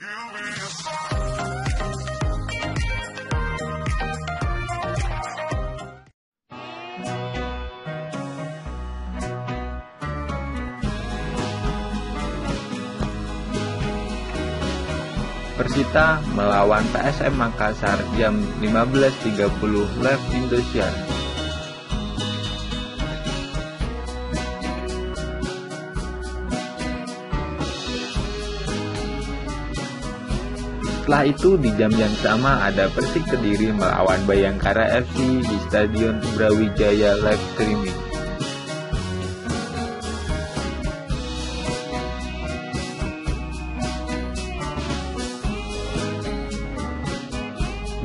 Persita melawan PSM Makassar jam 15.30 live Indosiar. Setelah itu di jam yang sama ada Persik Kediri melawan Bayangkara FC di Stadion Brawijaya live streaming.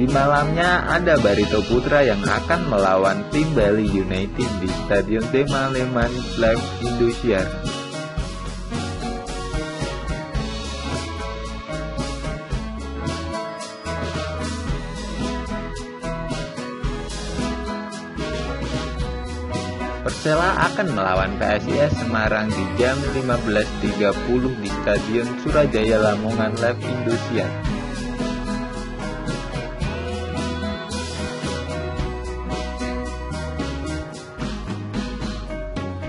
Di malamnya ada Barito Putra yang akan melawan tim Bali United di Stadion Tema Leman Live Indosiar. Persela akan melawan PSIS Semarang di jam 15.30 di Stadion Surajaya Lamongan Live Indosiar.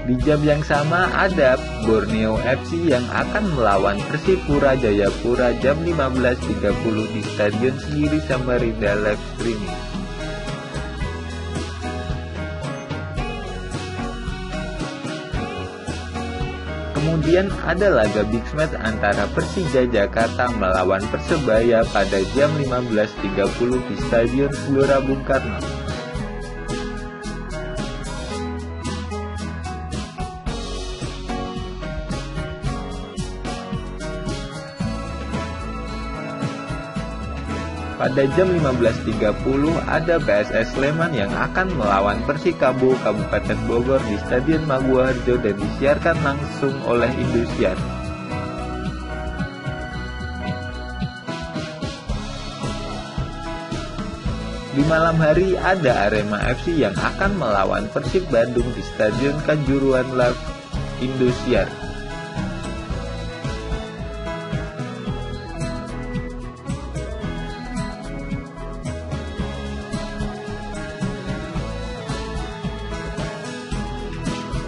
Di jam yang sama ada Borneo FC yang akan melawan Persipura Jayapura jam 15.30 di Stadion Sendiri Samarinda live streaming. Kemudian ada laga Big Match antara Persija Jakarta melawan Persebaya pada jam 15.30 di Stadion Gelora Bung Karno. Pada jam 15.30 ada PSS Sleman yang akan melawan Persikabo Kabupaten Bogor di Stadion Maguwarjo dan disiarkan langsung oleh Indosiar. Di malam hari ada Arema FC yang akan melawan Persib Bandung di Stadion Kanjuruhan Live Indosiar.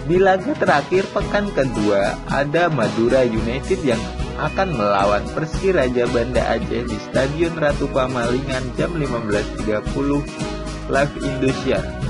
Di laga terakhir pekan kedua, ada Madura United yang akan melawan Persiraja Banda Aceh di Stadion Ratu Pamalingan jam 15.30 live Indosiar.